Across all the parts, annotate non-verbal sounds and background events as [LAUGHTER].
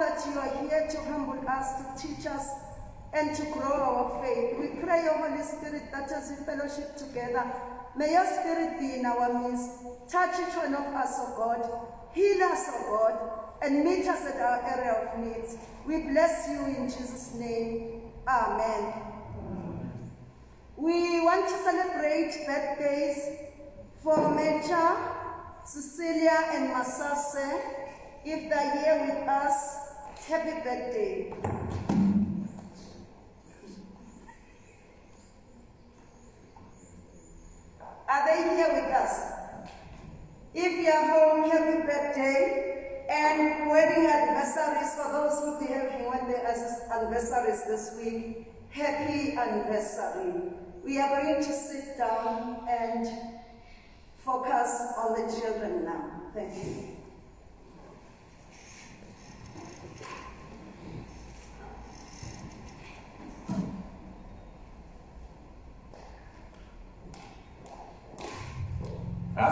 that you are here to humble us, to teach us, and to grow our faith. We pray, O Holy Spirit, that as we fellowship together, may your spirit be in our midst. Touch each one of us, O God. Heal us, O God, and meet us at our area of needs. We bless you in Jesus' name. Amen. We want to celebrate birthdays for Major, Cecilia, and Masase. If they're here with us, happy birthday. Are they here with us? If you are home, happy birthday. And wedding anniversaries for those who will be having wedding anniversaries this week. Happy anniversary. We are going to sit down and focus on the children now. Thank you.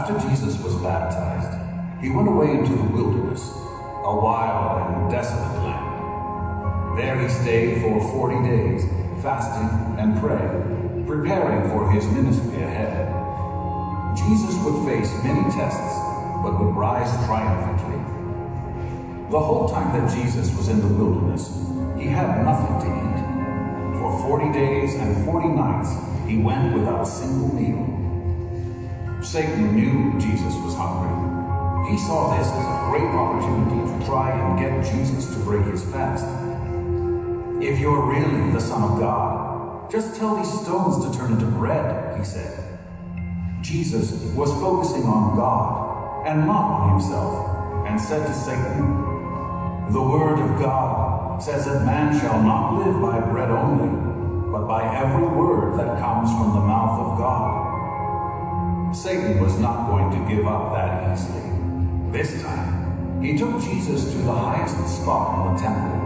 After Jesus was baptized, he went away into the wilderness, a wild and desolate land. There he stayed for forty days, fasting and praying, preparing for his ministry ahead. Jesus would face many tests, but would rise triumphantly. The whole time that Jesus was in the wilderness, he had nothing to eat. For forty days and forty nights, he went without a single meal. Satan knew Jesus was hungry. He saw this as a great opportunity to try and get Jesus to break his fast. If you're really the Son of God, just tell these stones to turn into bread, he said. Jesus was focusing on God and not on himself, and said to Satan, The word of God says that man shall not live by bread only, but by every word that comes from the mouth of God. Satan was not going to give up that easily. This time, he took Jesus to the highest spot in the temple.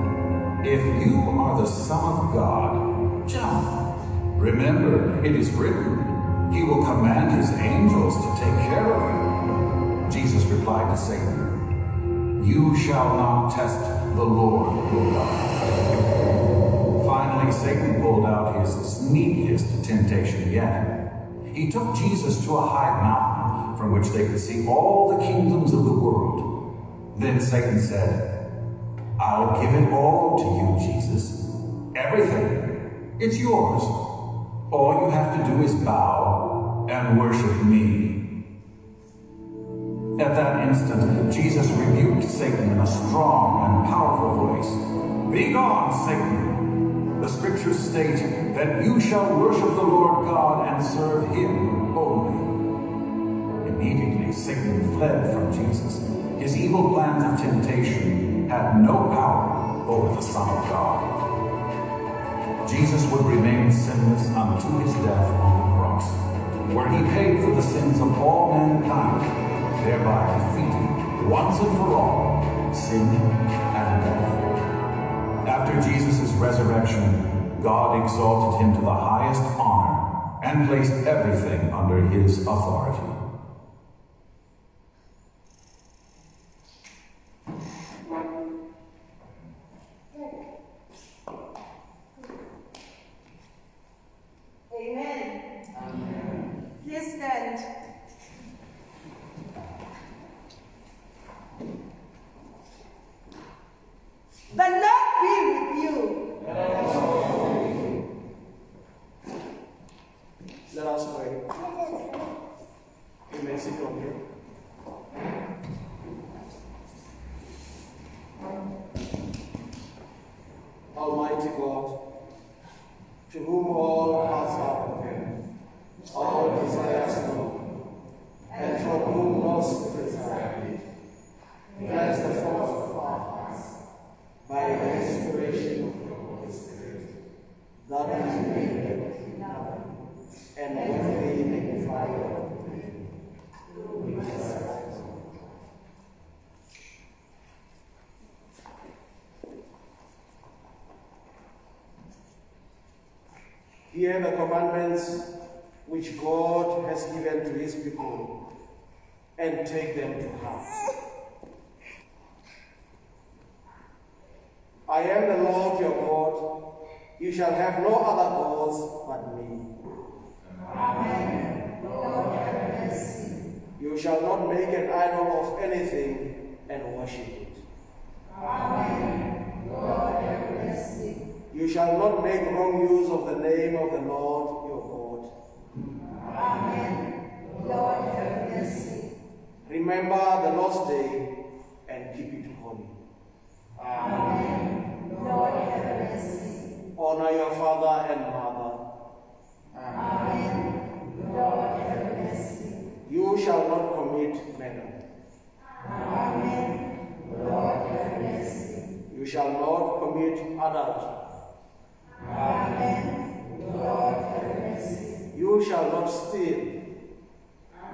If you are the Son of God, jump. Remember, it is written, He will command His angels to take care of you. Jesus replied to Satan, You shall not test the Lord your God. Finally, Satan pulled out his sneakiest temptation yet. He took Jesus to a high mountain from which they could see all the kingdoms of the world. Then Satan said, I'll give it all to you, Jesus. Everything. It's yours. All you have to do is bow and worship me. At that instant, Jesus rebuked Satan in a strong and powerful voice. Be gone, Satan! The scriptures state that you shall worship the Lord God and serve him only. Immediately, Satan fled from Jesus. His evil plans of temptation had no power over the Son of God. Jesus would remain sinless unto his death on the cross, where he paid for the sins of all mankind, thereby defeating once and for all sin and death. After Jesus' resurrection, God exalted him to the highest honor and placed everything under his authority. Amen. Please stand. The Lord be with you. Let us pray. You may sit down here. Almighty God, to whom all hearts are open, all desires known, and from whom most secrets are hid, bless the thoughts of our hearts, Hear the which God has given to his people and take them to heart. I am the Lord your God. You shall have no other gods but me. Amen. Lord, have mercy. You shall not make an idol of anything and worship it. Amen. Lord, have mercy. You shall not make wrong use of the name of the Lord. Amen. Lord, have mercy. Remember the Lord's day and keep it holy. Amen. Lord, have mercy. Honor your father and mother. Amen. Lord, have mercy. You shall not commit murder. Amen. Lord, have mercy. You shall not commit adultery. Amen. Have. You shall not steal.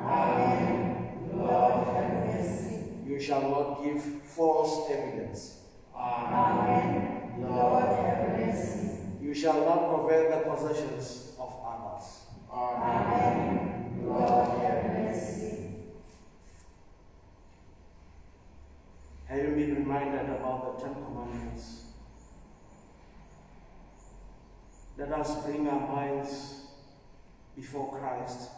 Amen. Lord, have mercy. You shall not give false evidence. Amen. Lord, have mercy. You shall not covet the possessions of others. Amen. Lord, have mercy. Having been reminded about the Ten Commandments, let us bring our minds before Christ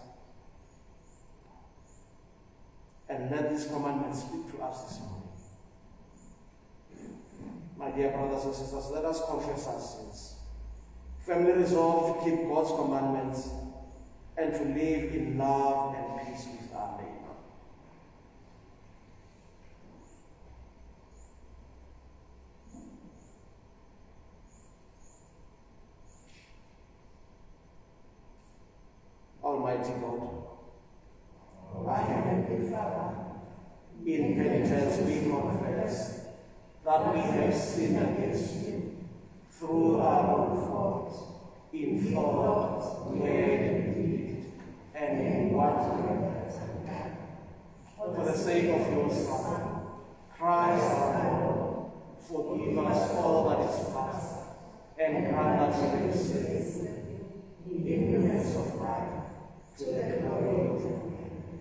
and let these commandments speak to us this morning. My dear brothers and sisters, let us confess our sins. Firmly resolve to keep God's commandments and to live in love and peace with our neighbor. Almighty God, Our Heavenly Father, in penitence we confess sinned against you through our own fault, in thought, word, deed, and in what we have. done. For the sake of your Son, Christ our Lord, forgive us all that is past, and grant us your mercy, in the newness of life, to the glory of your name.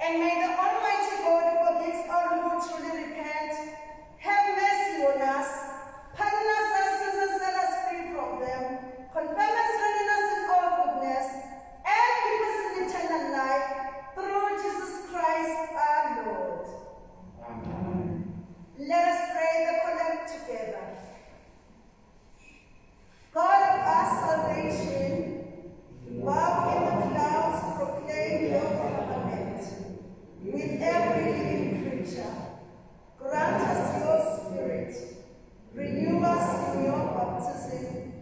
And may the Almighty God who forgives all who truly repent have mercy on us, pardon us our sins and set us free from them, confirm and strengthen us in all goodness, and keep us in eternal life through Jesus Christ our Lord. Let us pray the collect together. God of our salvation, Bow in the clouds, proclaim your firmament. With every living creature, grant us your spirit. Renew us in your baptism,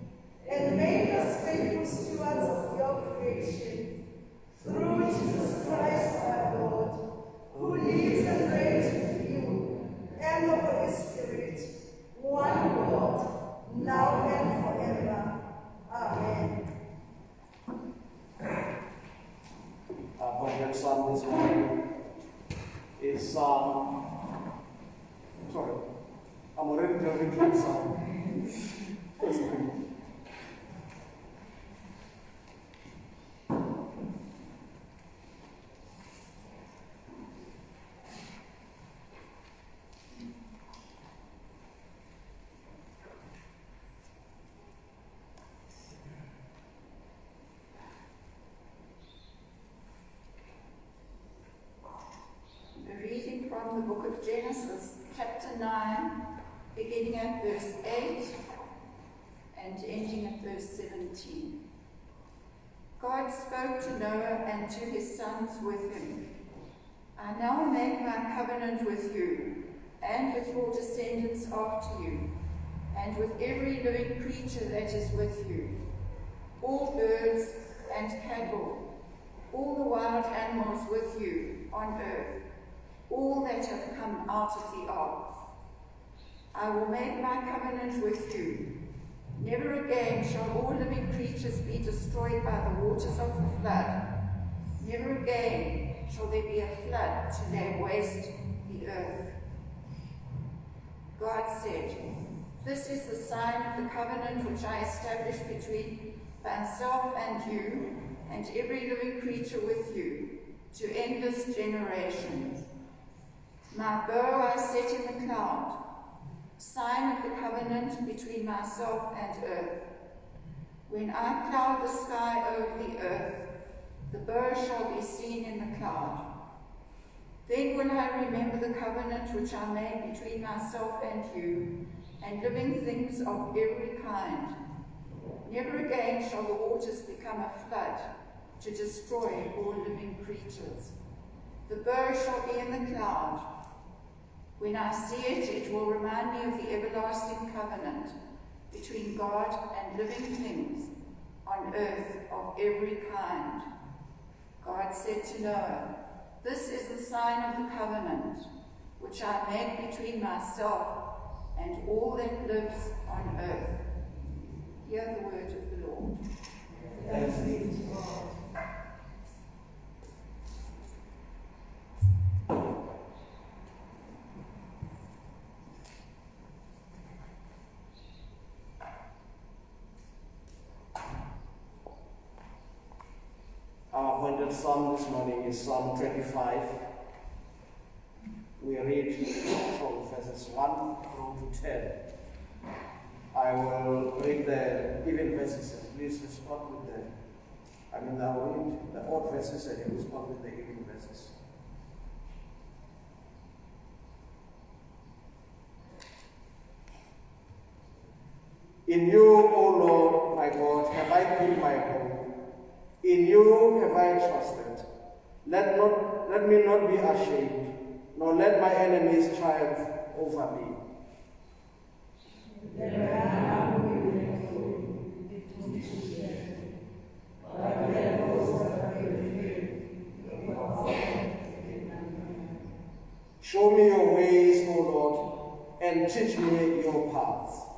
and make us faithful stewards of your creation. Through Jesus Christ our Lord, who lives and reigns with you, and the Holy Spirit, one God, now and forever. Amen. Our Congress Psalm this morning is Psalm. Sorry, I'm already delving into the Psalm. First thing. A reading the book of Genesis, chapter 9, beginning at verse 8 and ending at verse 17. God spoke to Noah and to his sons with him. I now make my covenant with you and with your descendants after you, and with every living creature that is with you, all birds and cattle, all the wild animals with you on earth, all that have come out of the ark. I will make my covenant with you. Never again shall all living creatures be destroyed by the waters of the flood. Never again shall there be a flood to lay waste the earth. God said, This is the sign of the covenant which I establish between myself and you, and every living creature with you, to endless generations. My bow I set in the cloud, sign of the covenant between myself and earth. When I cloud the sky over the earth, the bow shall be seen in the cloud. Then will I remember the covenant which I made between myself and you, and living things of every kind. Never again shall the waters become a flood to destroy all living creatures. The bow shall be in the cloud. When I see it, it will remind me of the everlasting covenant between God and living things on earth of every kind. God said to Noah, This is the sign of the covenant which I make between myself and all that lives on earth. Hear the word of the Lord. Thanks be to God. Is Psalm 25. We read from verses 1 through to 10. I will read the even verses and please respond with the, I mean, I will read the odd verses and you respond with the even verses. In you, O Lord, my God, have I put my hope. In you have I trusted. Let, not, let me not be ashamed, nor let my enemies triumph over me. Show me your ways, O Lord, and teach me your paths.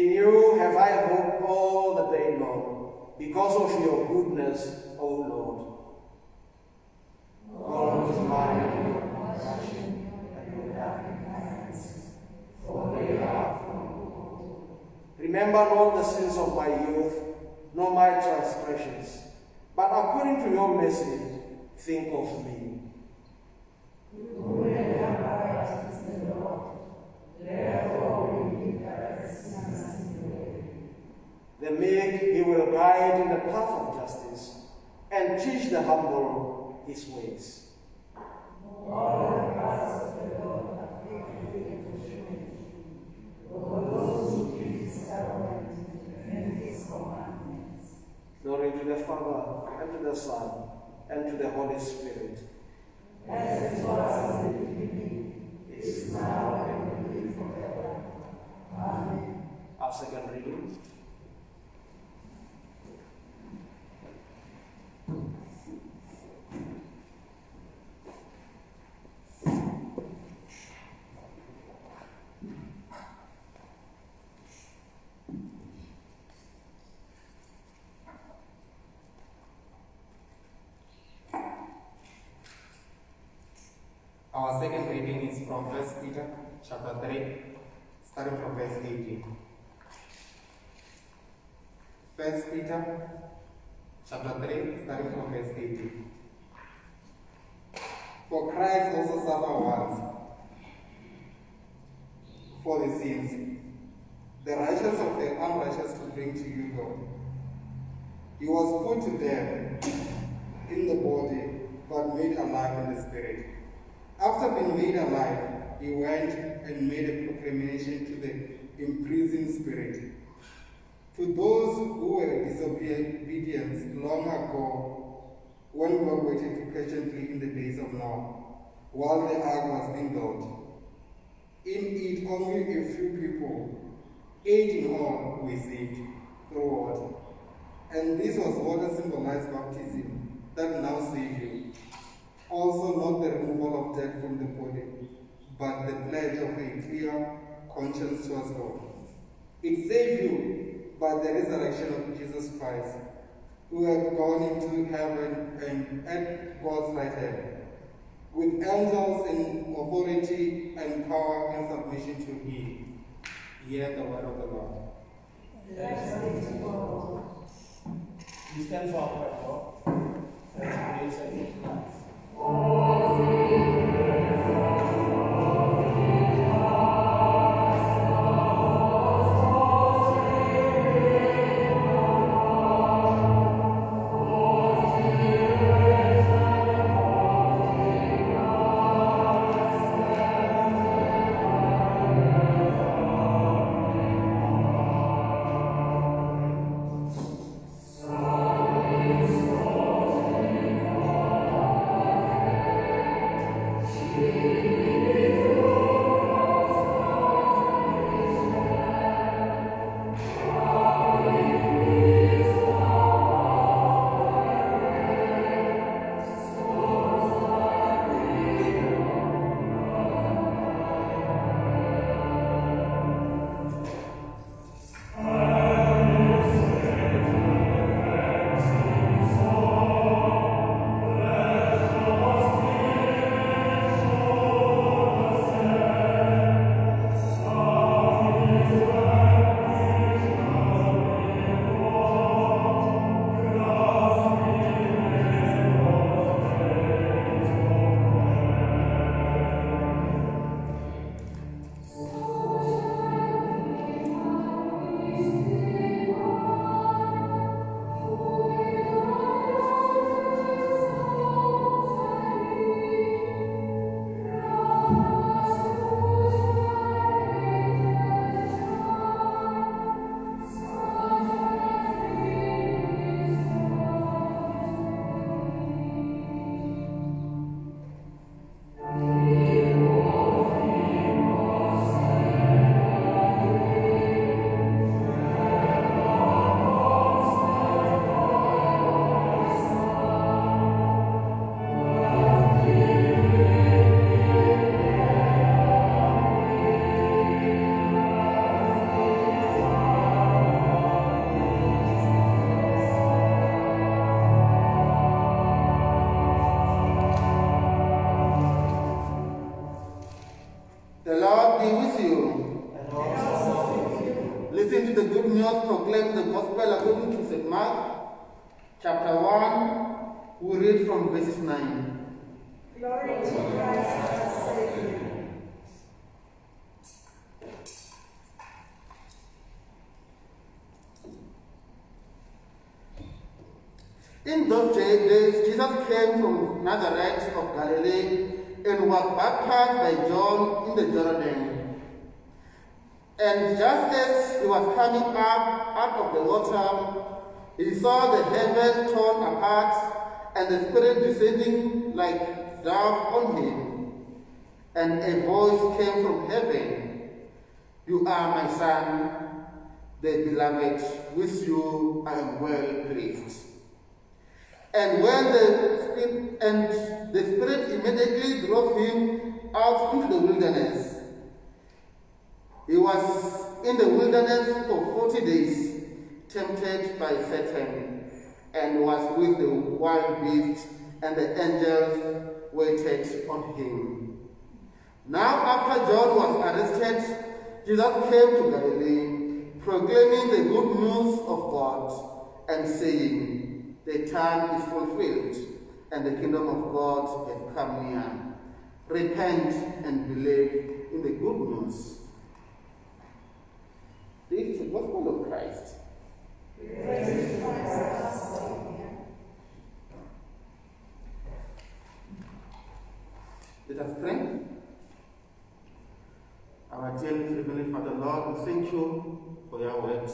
In you have I hope all the day long, because of your goodness, O Lord. Is mine, Remember not the sins of my youth, nor my transgressions, but according to your mercy, think of me. The meek he will guide in the path of justice, and teach the humble his ways. Glory to the Father, and to the Son, and to the Holy Spirit. As it was in the beginning, is now, and will be forever. Amen. Our second reading. Our second reading is from 1 Peter chapter 3, starting from verse 18. 1 Peter chapter 3, starting from verse 18. For Christ also suffered once for the sins, the righteous of the unrighteous to bring to you God. He was put to death in the body, but made alive in the spirit. After being made alive, he went and made a proclamation to the imprisoned spirit. To those who were disobedient long ago, when God waited patiently in the days of Noah, while the ark was being built. In it, only a few people, eight in all, were saved through water. And this was water symbolized baptism that now saves you. Also, not the removal of death from the body, but the pledge of a clear conscience towards God. It saved you by the resurrection of Jesus Christ, who had gone into heaven and at God's right hand, with angels in authority and power and submission to him. Hear the word of the Lord. You stand forward, Lord. Thank you, Oh, descending like dove on him. And a voice came from heaven, You are my son, the beloved, with you I am well pleased. And when the spirit, and the spirit immediately drove him out into the wilderness. He was in the wilderness for forty days, tempted by Satan, and was with the wild beasts, and the angels waited on him. Now, after John was arrested, Jesus came to Galilee, proclaiming the good news of God, and saying, the time is fulfilled, and the kingdom of God has come near. Repent and believe in the good news. This is the gospel of Christ. Let us pray. Our dear Heavenly Father, Lord, we thank you for your words.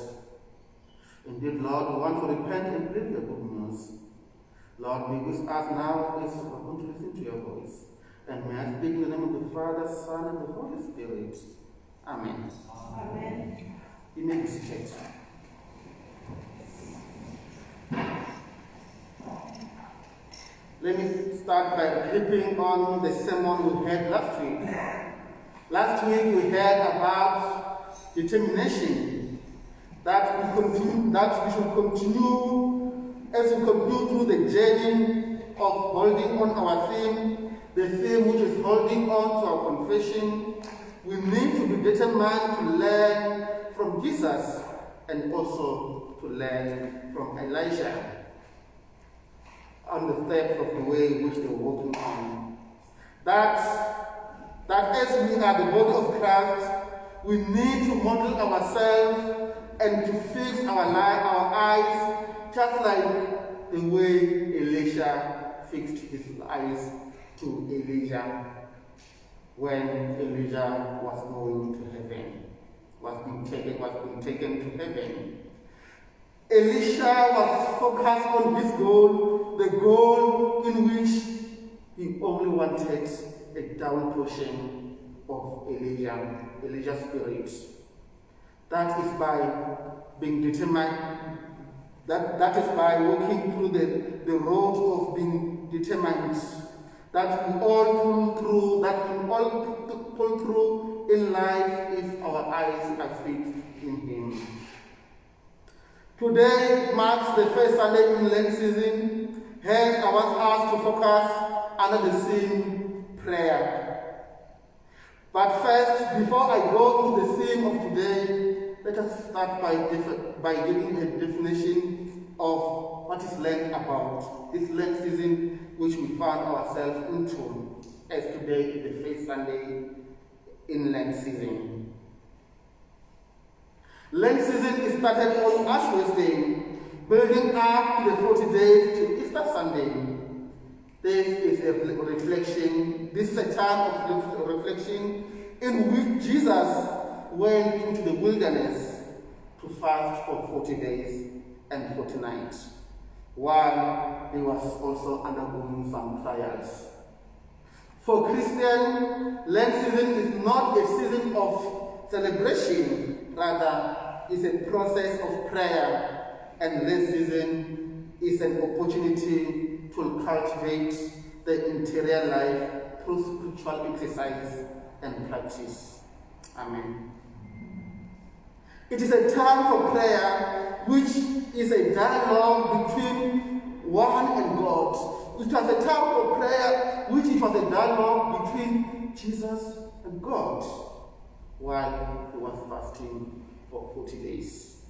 Indeed, Lord, we want to repent and believe your good news. Lord, be with us now as we are going to listen to your voice. And may I speak in the name of the Father, Son, and the Holy Spirit. Amen. Amen. You may be seated. Let me start by clipping on the sermon we had last week. Last week we heard about determination that we continue that we should continue as we continue through the journey of holding on our theme, the theme which is holding on to our confession, we need to be determined to learn from Jesus and also to learn from Elijah on the step of the way in which they were walking on. That, that as we are the body of Christ, we need to model ourselves and to fix our, life, our eyes just like the way Elisha fixed his eyes to Elijah when Elijah was going to heaven, was being taken, was being taken to heaven. Elisha was focused on his goal, the goal in which he only wanted a down portion of Elijah, Elijah's spirit. That is by being determined, that, that is by walking through the, the road of being determined, that we all pull through, that we all pull through in life if our eyes are fixed. Today marks the first Sunday in Lent season, hence I was asked to focus under the theme prayer. But first, before I go into the theme of today, let us start by, by giving a definition of what is Lent about. This Lent season which we find ourselves into, as today is the first Sunday in Lent season. Lent season is started on Ash Wednesday, building up to the 40 days to Easter Sunday. This is a reflection, this is a time of reflection in which Jesus went into the wilderness to fast for 40 days and 40 nights, while he was also undergoing some trials. For Christian, Lent season is not a season of celebration, rather is a process of prayer, and this season is an opportunity to cultivate the interior life through spiritual exercise and practice. Amen. It is a time for prayer which is a dialogue between one and God. It was a time for prayer which was a dialogue between Jesus and God while he was fasting for 40 days.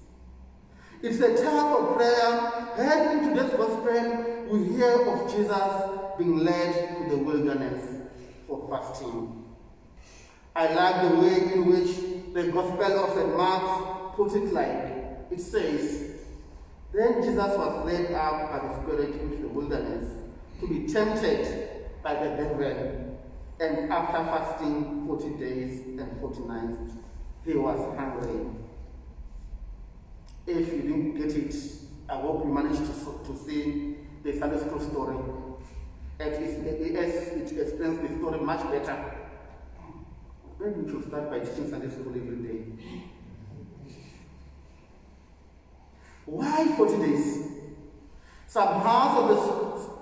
It's a time of prayer. Heading to this gospel, we hear of Jesus being led to the wilderness for fasting. I like the way in which the Gospel of St. Mark puts it like it says, Then Jesus was led up by the Spirit into the wilderness to be tempted by the devil. And after fasting 40 days and 40 nights, he was hungry. If you didn't get it, I hope you managed to, to see the Sunday school story. It, is, it, it explains the story much better. Maybe we should start by teaching Sunday school every day. Why 40 days? Some half of the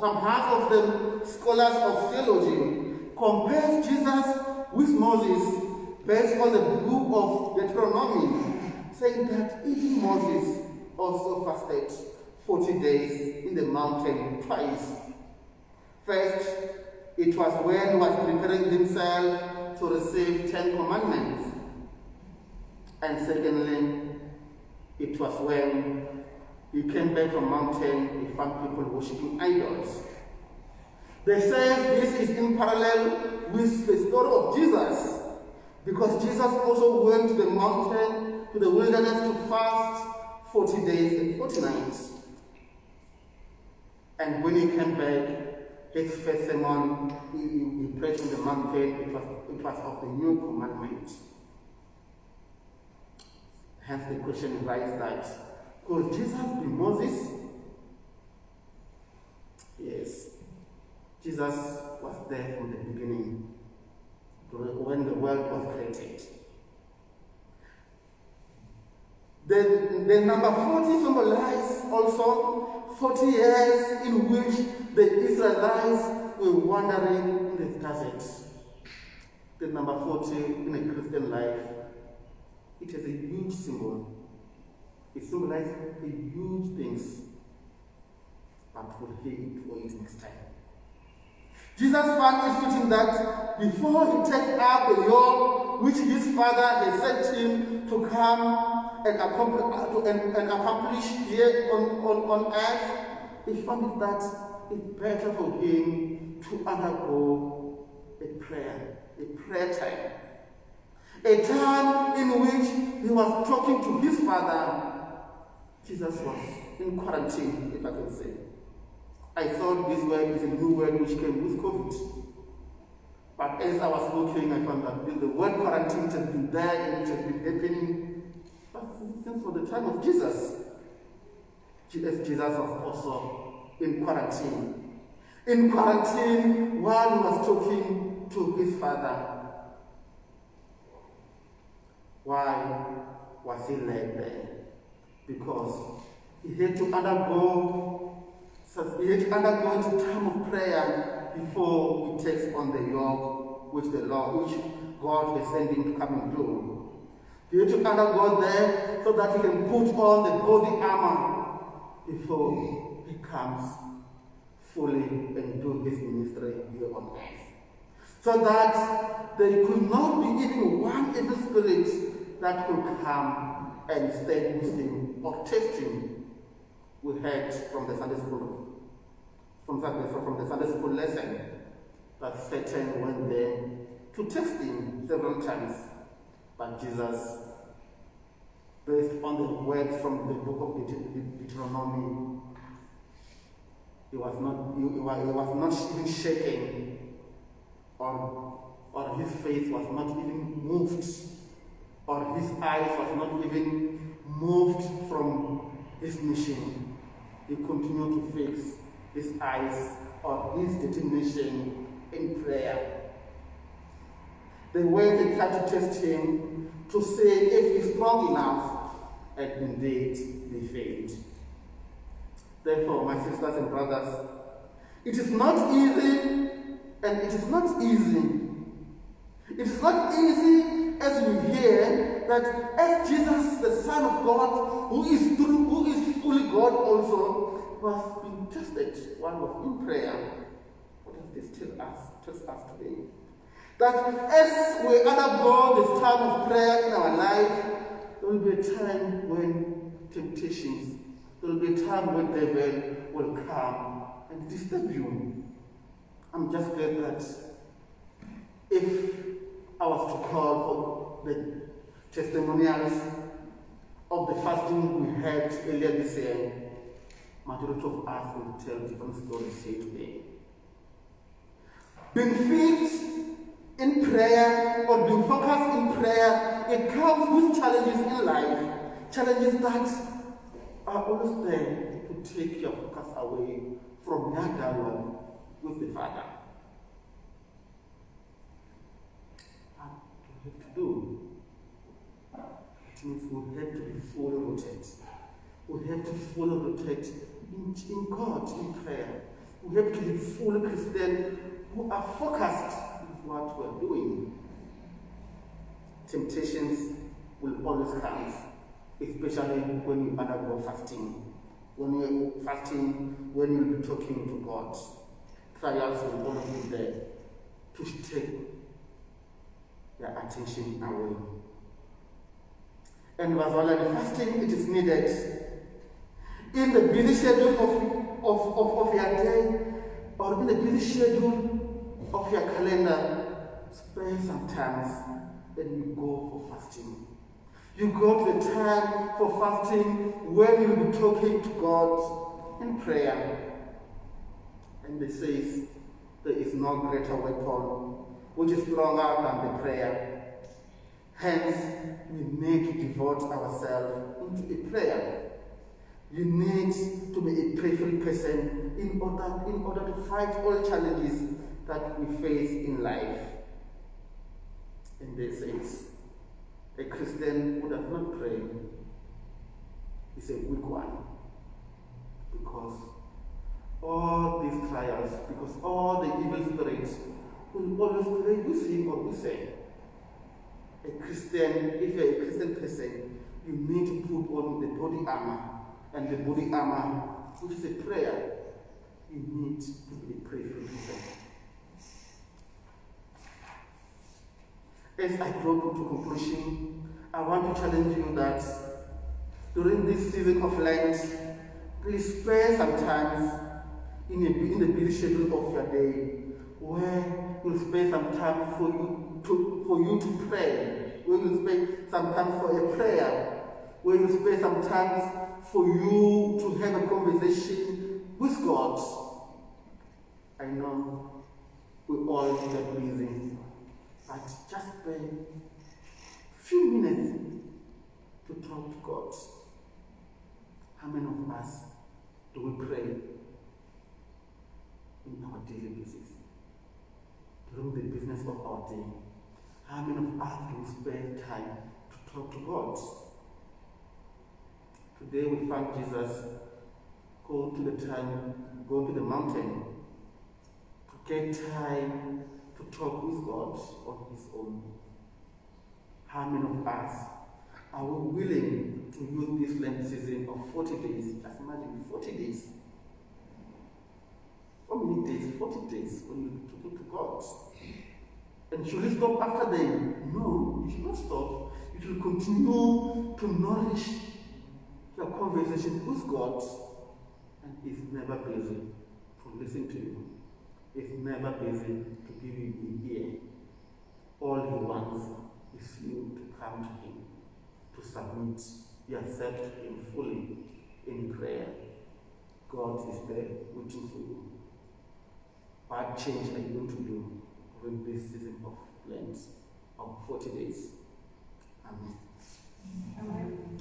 some half of the scholars of theology compare Jesus with Moses based on the book of Deuteronomy saying that even Moses also fasted 40 days in the mountain twice. First, it was when he was preparing himself to receive Ten Commandments. And secondly, it was when he came back from mountain, he found people worshipping idols. They say this is in parallel with the story of Jesus, because Jesus also went to the mountain to the wilderness to fast 40 days and 40 nights. And when he came back, his first sermon, he, he preached on the mountain, it was, it was of the new commandment. Hence the question arises that, could Jesus be Moses? Yes. Jesus was there from the beginning, when the world was created. The, the number 40 symbolizes also 40 years in which the Israelites were wandering in the desert. The number 40 in a Christian life, it is a huge symbol. It symbolizes a huge things. we'll hear it for it next time. Jesus found it fitting that before he takes up the yoke which his father had sent him to come and accomplish, and, and accomplish here on, on, on earth, he found it that it's better for him to undergo a prayer, a prayer time. A time in which he was talking to his father. Jesus was in quarantine, if I can say. I thought this word is a new word which came with COVID. But as I was looking, I found that the word quarantine had been there and it has been happening but since for the time of Jesus. Jesus was also in quarantine. In quarantine while he was talking to his father. Why was he led there? Because he had to undergo he had to undergo a time of prayer before he takes on the yoke which the Lord, which God is sending to come and do. He had to undergo there so that he can put on the body armor before he comes fully and do his ministry here on earth. So that there could not be even one evil spirit that could come and stay with him or test him. We heard from the Sunday school, from Sunday, from the Sunday school lesson, that Satan went there to test him several times. But Jesus, based on the words from the book of Deuteronomy, he was not, he, he was not even shaken, or, or his face was not even moved, or his eyes was not even moved from his mission. He continued to fix his eyes on his determination in prayer. The way they tried to test him to see if he's strong enough, and indeed they failed. Therefore, my sisters and brothers, it is not easy, and it is not easy. It is not easy as we hear that as Jesus, the Son of God, who is true, who is fully God also, was being tested while was in prayer. What does this tell us? Tells us today. That as we undergo this time of prayer in our life, there will be a time when temptations, there will be a time when devil will come and disturb you. I'm just glad that if Was to call for the testimonials of the fasting we had earlier this year, majority of us will tell different stories here today. Being fit in prayer or being focused in prayer, it comes with challenges in life, challenges that are always there to take your focus away from your dialogue with the Father. What do you means we have to be fully rooted. We have to fully rooted in, in God, in prayer. We have to be fully Christian who are focused what we're doing. Temptations will always come, especially when you undergo fasting. When you're fasting, when you'll be talking to God, trials will always be there to take your attention away. And while the fasting, it is needed in the busy schedule of, of, of, of your day or in the busy schedule of your calendar, spare some time and you go for fasting. You go to the time for fasting when you'll be talking to God in prayer. And it says there is no greater weapon which is stronger than the prayer. Hence, we need to devote ourselves into a prayer. You need to be a prayerful person in order, in order to fight all challenges that we face in life. In this sense, a Christian who does not pray is a weak one. Because all these trials, because all the evil spirits pray with him or with her. A Christian, if you're a Christian person, you need to put on the body armor. And the body armor, which is a prayer, you need to be a prayerful. As I draw to conclusion, I want to challenge you that during this season of Lent, please spare some time in, in the busy schedule of your day where you'll spare some time for you to, for you to pray, where you'll spend some time for a prayer, We will spend some time for you to have a conversation with God. I know we all get busy, but just spend a few minutes to talk to God. How many of us do we pray in our daily basis? During the business of our day, how many of us we spend time to talk to God? Today we find Jesus go to the time, go to the mountain to get time to talk with God on his own. How many of us are we willing to use this Lent season of 40 days? Just imagine 40 days. How many days? 40 days when you talk to God. And should we stop after them? No, you should not stop. You should continue to nourish your conversation with God. And He's never busy to listen to you. He's never busy to give you the ear. All He wants is you to come to Him, to submit to Him fully in prayer. God is there waiting for you. What change are you going to do during this season of Lent of 40 days? Amen. Amen.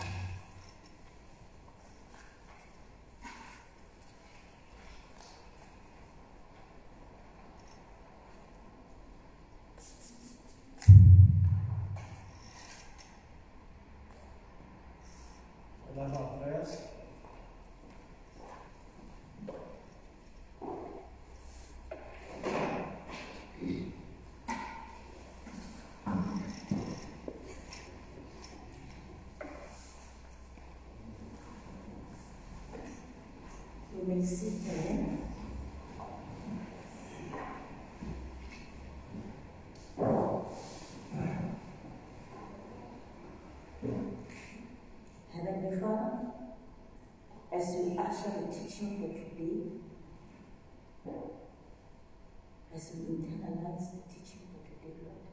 Another prayers. You may sit there. Heavenly Father, the teaching for today, as we internalize the teaching for today, Lord,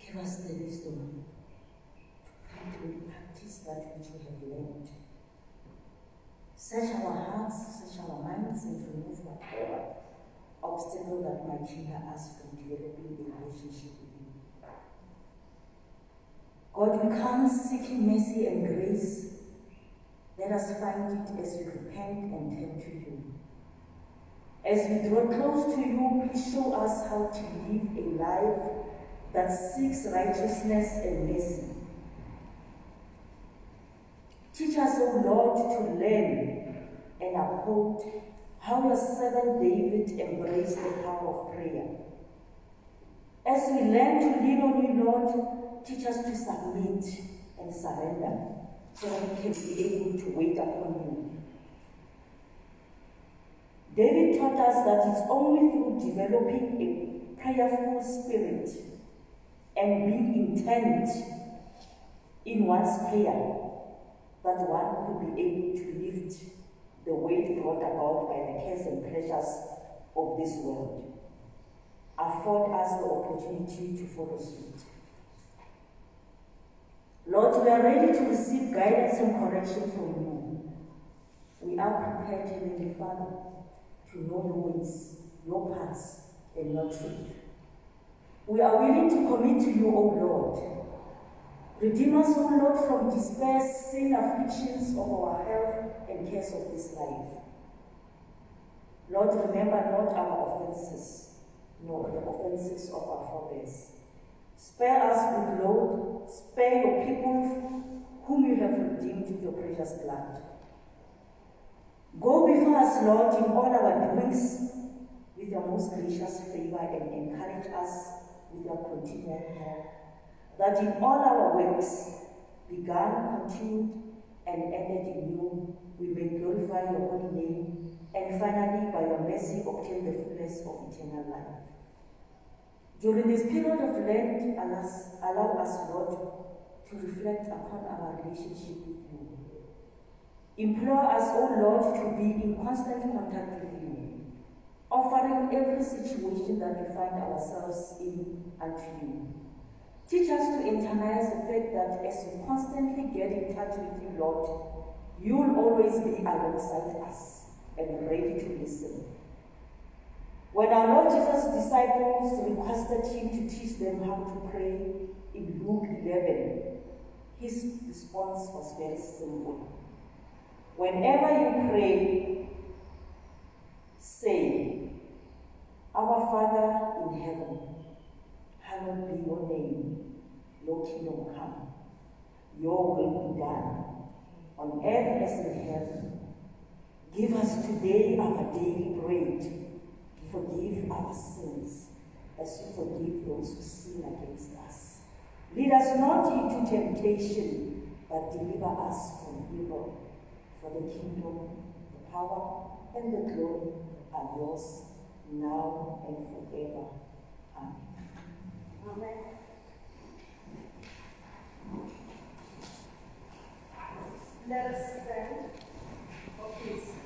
give us the wisdom to practice that which we have learned. Search our hearts, search our minds, and remove whatever obstacle that might hinder us from developing a relationship with you. God, we come seeking mercy and grace. Let us find it as we repent and turn to you. As we draw close to you, please show us how to live a life that seeks righteousness and mercy. Teach us, O Lord, to learn and uphold how your servant David embraced the power of prayer. As we learn to lean on you, Lord, teach us to submit and surrender so we can be able to wait upon you. David taught us that it's only through developing a prayerful spirit and being intent in one's prayer that one could be able to lift the weight brought about by the cares and pleasures of this world. Afford us the opportunity to follow suit. Lord, we are ready to receive guidance and correction from you. We are prepared, Heavenly Father, to know your ways, your paths, and your truth. We are willing to commit to you, O Lord. Redeem us, O Lord, from despair, sin, afflictions of our health, and cares of this life. Lord, remember not our offenses, nor the offenses of our fathers. Spare us, good Lord, spare your people whom you have redeemed with your precious blood. Go before us, Lord, in all our doings with your most gracious favor and encourage us with your continual help, that in all our works, begun, continued, and ended in you, we may glorify your holy name and finally, by your mercy, obtain the fullness of eternal life. During this period of Lent, allow us, Lord, to reflect upon our relationship with you. Implore us, O Lord, to be in constant contact with you, offering every situation that we find ourselves in unto you. Teach us to internalize the fact that as we constantly get in touch with you, Lord, you will always be alongside us and ready to listen. When our Lord Jesus' disciples requested him to teach them how to pray in Luke 11, his response was very simple. Whenever you pray, say, Our Father in heaven, hallowed be your name, your kingdom come, your will be done, on earth as in heaven. Give us today our daily bread. Forgive our sins as you forgive those who sin against us. Lead us not into temptation, but deliver us from evil. For the kingdom, the power, and the glory are yours now and forever. Amen. Amen. Let us stand.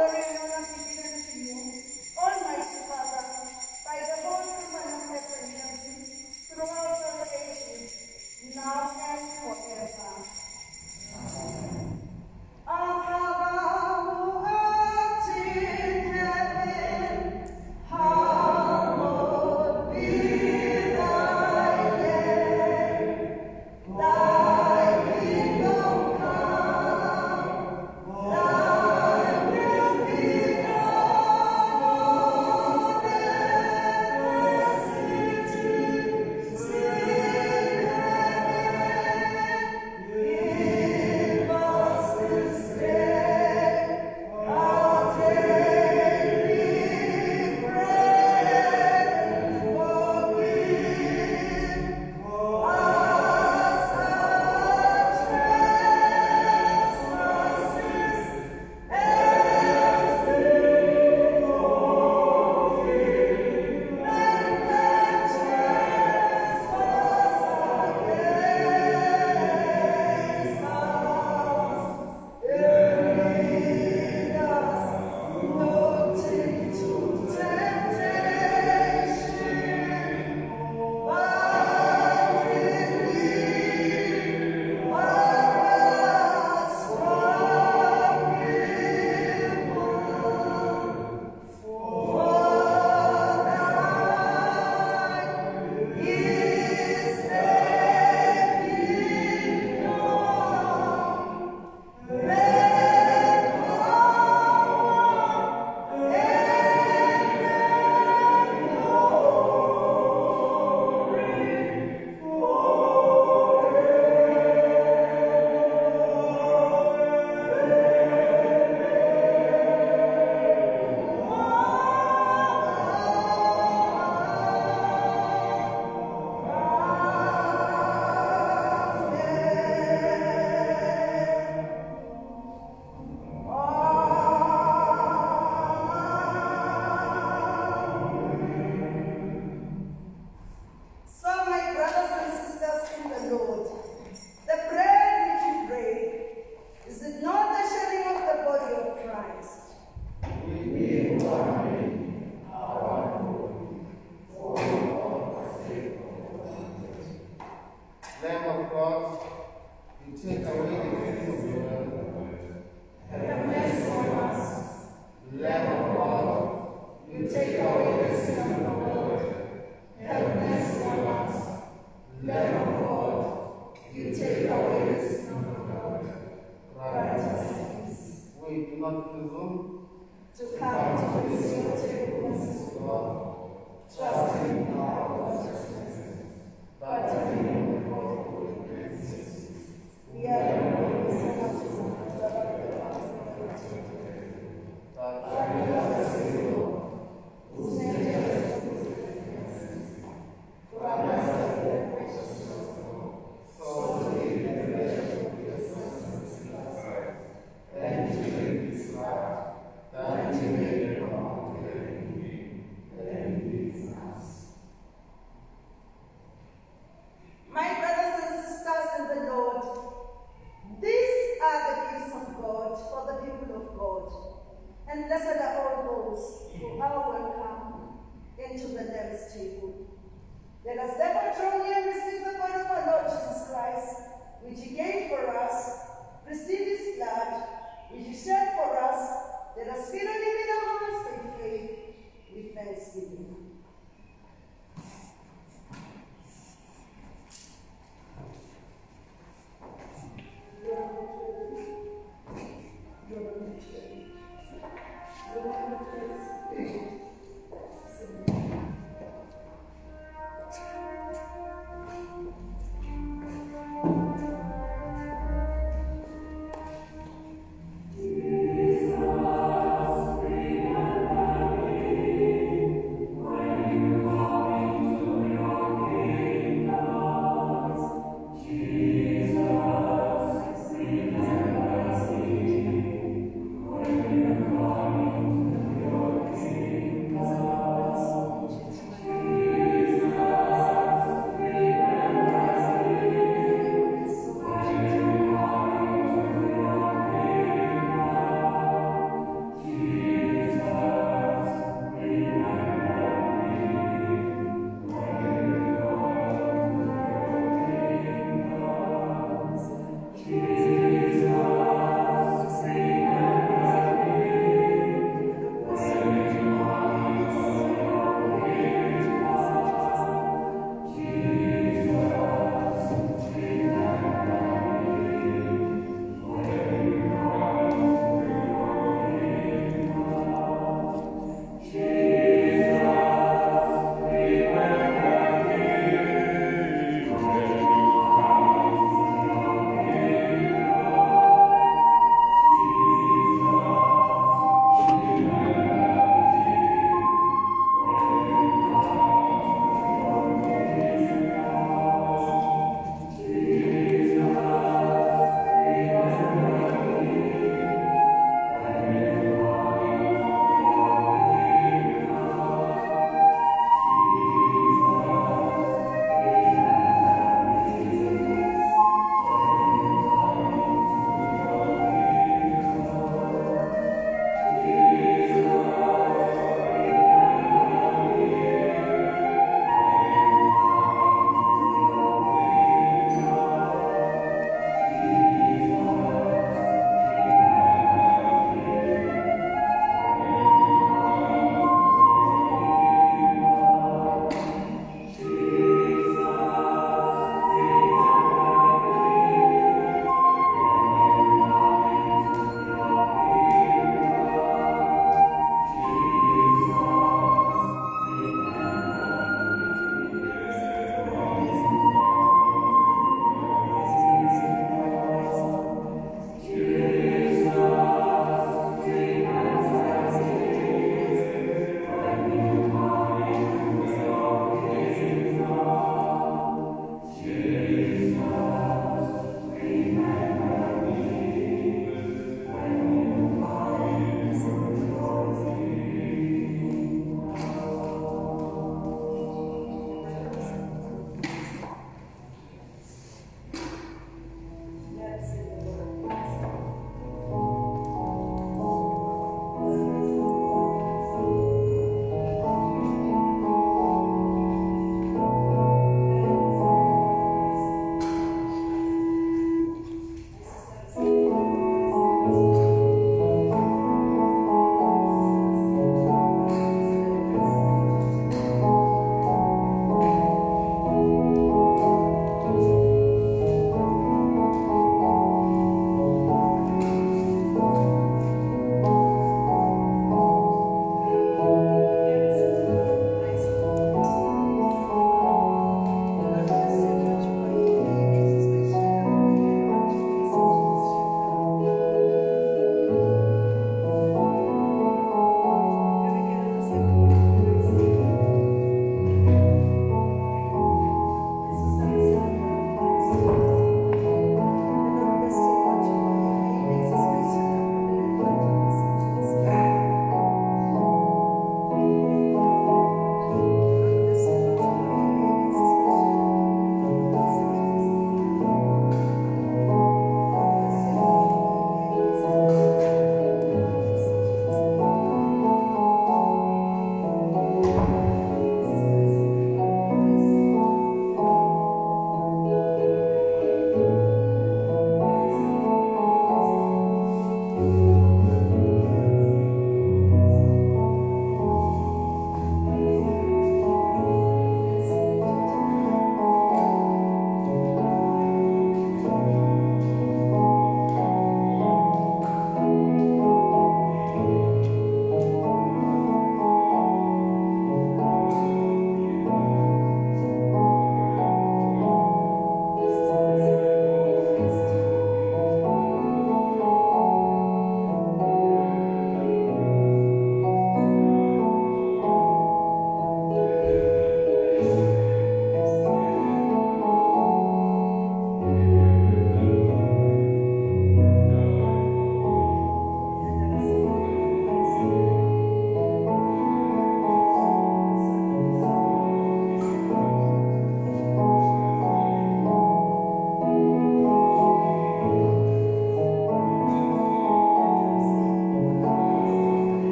All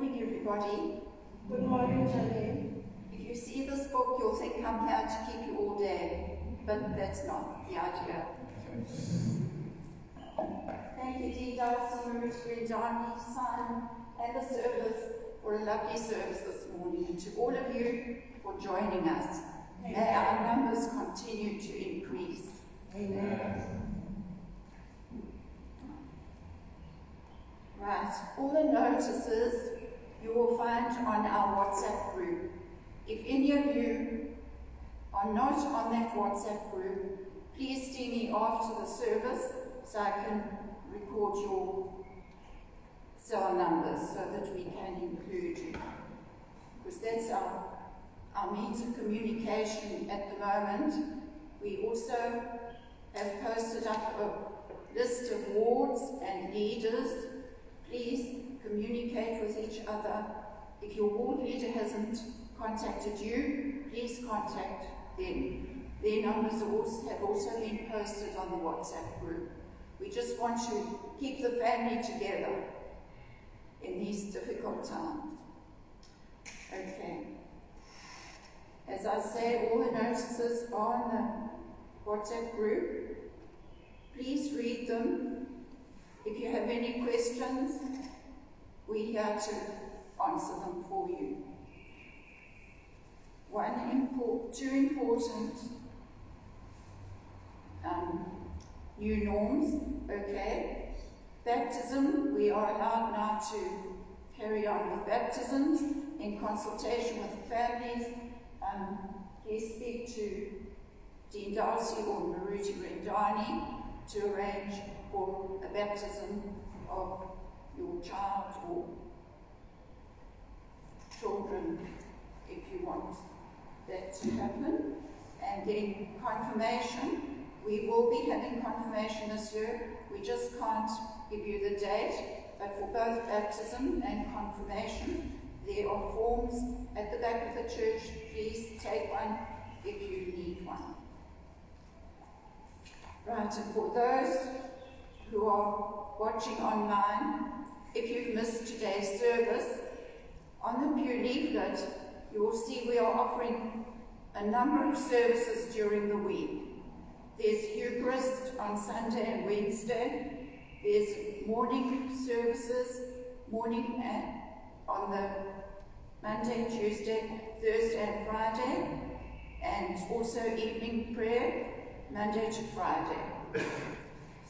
everybody. Good morning, Janine. If you see this book, you'll think I'm here to keep you all day, but that's not the idea. Thank you, Dean Dalcy, Maruti Rendani, Simon, and the service for a lovely service this morning, and to all of you for joining us. May our numbers continue to increase. Right, all the notices you will find on our WhatsApp group. If any of you are not on that WhatsApp group, please see me after the service so I can record your cell numbers so that we can include you. Because that's our, our means of communication at the moment. We also have posted up a list of wards and leaders. Please communicate with each other. If your ward leader hasn't contacted you, please contact them. Their numbers have also been posted on the WhatsApp group. We just want to keep the family together in these difficult times. Okay. As I say, all the notices are on the WhatsApp group. Please read them. If you have any questions, we're here to answer them for you. One import, two important um, new norms, okay? Baptism, we are allowed now to carry on with baptisms in consultation with families. Um, please speak to Dean Dalcy or Maruti Rendani to arrange for a baptism of your child or children if you want that to happen. And then confirmation, we will be having confirmation this year. We just can't give you the date, but for both baptism and confirmation, there are forms at the back of the church. Please take one if you need one. Right, and for those who are watching online, if you've missed today's service, on the pew leaflet, you will see we are offering a number of services during the week. There's Eucharist on Sunday and Wednesday. There's morning services, morning and on the Monday, Tuesday, Thursday and Friday, and also evening prayer, Monday to Friday. [COUGHS]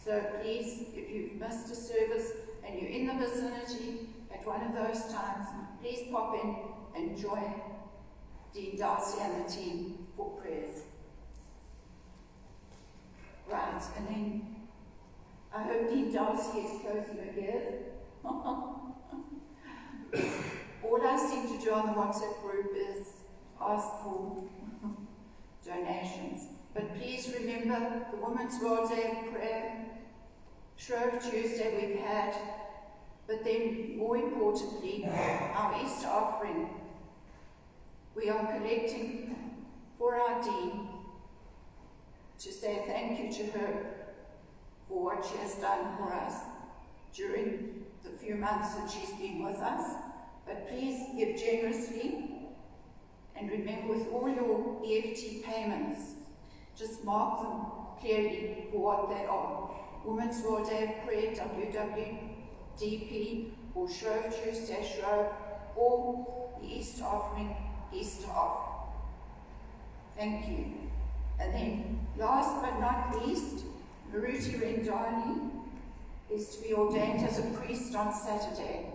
So please, if you've missed a service and you're in the vicinity at one of those times, please pop in and join Dean Dalcy and the team for prayers. Right, and then I hope Dean Dalcy is closing her ears. [LAUGHS] All I seem to do on the WhatsApp group is ask for donations. But please remember the Women's World Day of Prayer, Shrove Tuesday we've had, but then more importantly, our Easter offering. We are collecting for our Dean to say thank you to her for what she has done for us during the few months that she's been with us. But please give generously and remember with all your EFT payments, just mark them clearly for what they are. Women's World Day Prayer, WWDP, or Shrove Tuesday Shrove, or the Easter offering, Easter off. Thank you. And then, last but not least, Maruti Rendani is to be ordained as a priest on Saturday.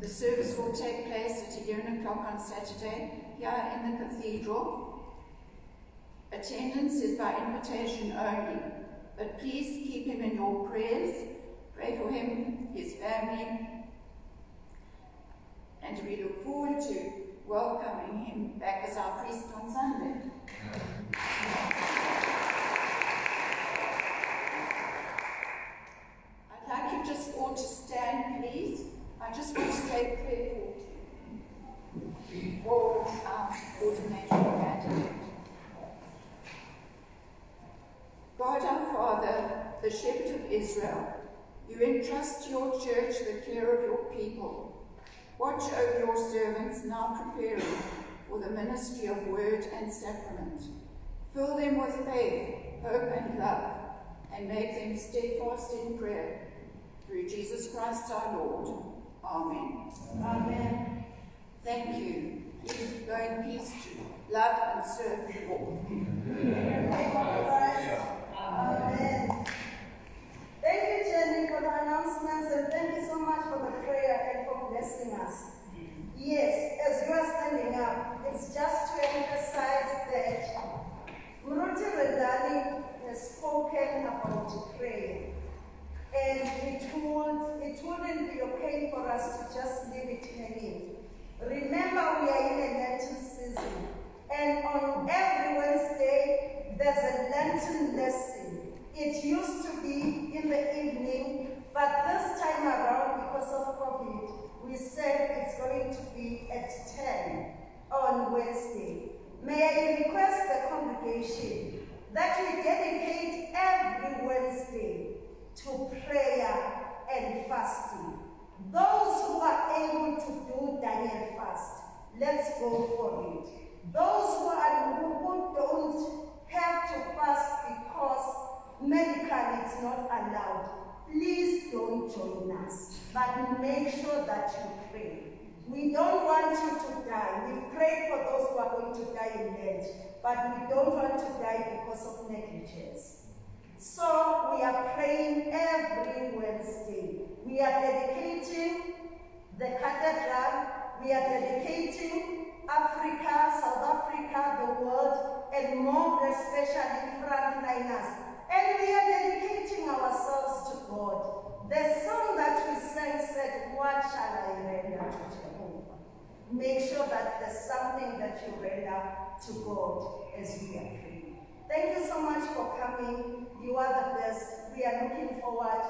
The service will take place at 11 o'clock on Saturday here in the cathedral. Attendance is by invitation only, but please keep him in your prayers. Pray for him, his family, and we look forward to welcoming him back as our priest on Sunday. I'd like you just all to stand, please. I just want to say a prayer for all um, ordination God our Father, the shepherd of Israel, you entrust your church the care of your people. Watch over your servants now preparing for the ministry of word and sacrament. Fill them with faith, hope, and love, and make them steadfast in prayer. Through Jesus Christ our Lord. Amen. Amen. Thank you. Please go in peace to love and serve the Lord. Amen. Thank you, Jenny, for the announcements, and thank you so much for the prayer and for blessing us. Yes, as you are standing up, it's just to emphasize that Muruti Rendani has spoken about prayer. And it, would, it wouldn't be okay for us to just leave it hanging. Remember, we are in a Lenten season. And on every Wednesday, there's a Lenten lesson. It used to be in the evening, but this time around, because of COVID, we said it's going to be at 10 on Wednesday. May I request the congregation that we dedicate every Wednesday to prayer and fasting. Those who are able to do Daniel fast, let's go for it. Those who, are, who don't have to fast because medically it's not allowed, please don't join us. But make sure that you pray. We don't want you to die. We pray for those who are going to die in Lent, but we don't want to die because of negligence. So we are praying every Wednesday. We are dedicating the cathedral, we are dedicating Africa, South Africa, the world, and more especially frontliners. And we are dedicating ourselves to God. The song that we sang said, What shall I render to Jehovah? Make sure that there's something that you render to God as we are praying. Thank you so much for coming. You are the best. We are looking forward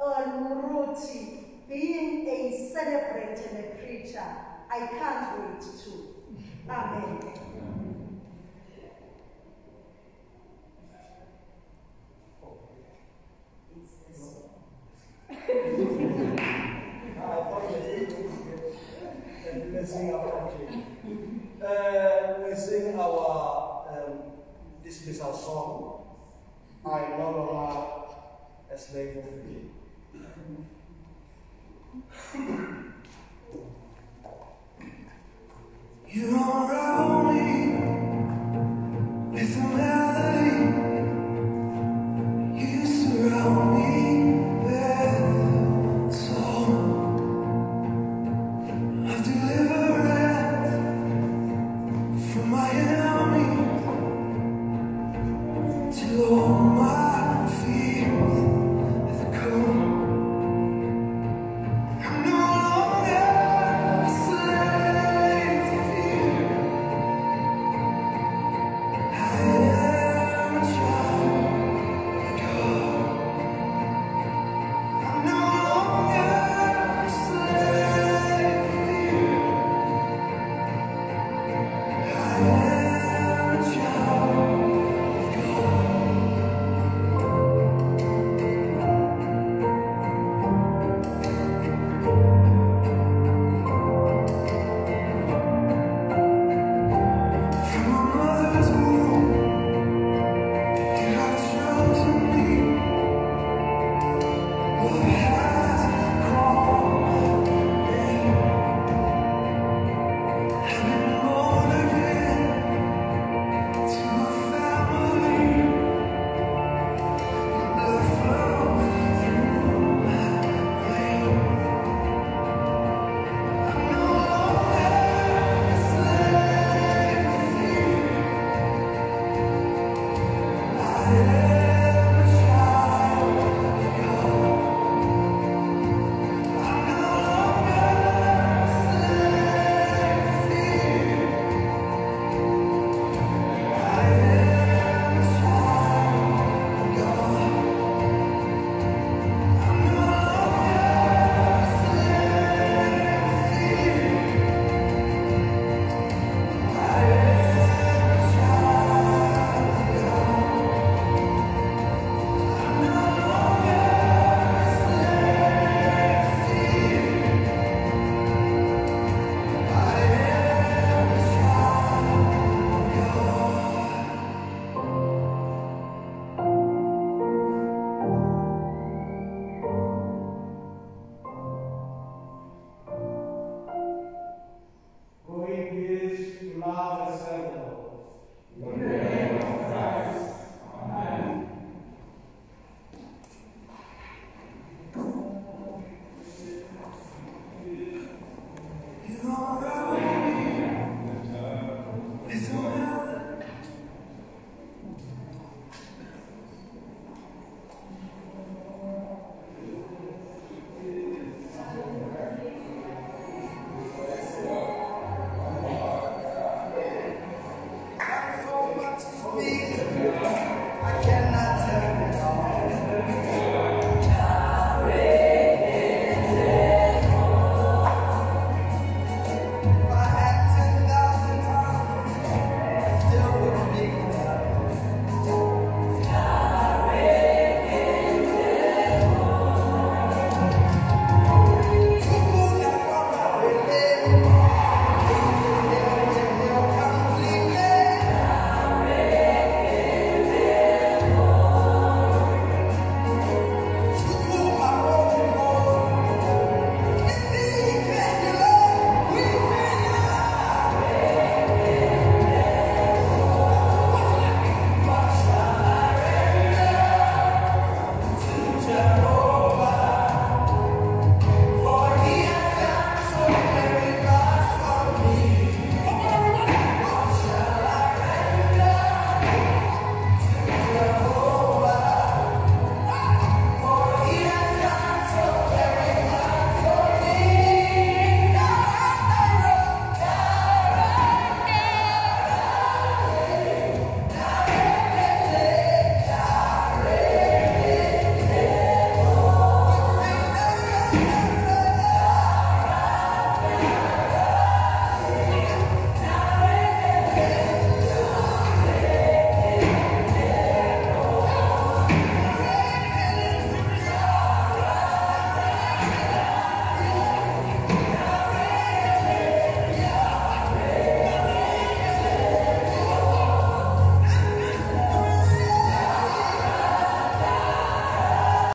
on Ruti being a celebrant and a preacher. I can't wait to. Amen. Our uh, we sing our um, dismissal song. I no longer a slave. You [LAUGHS]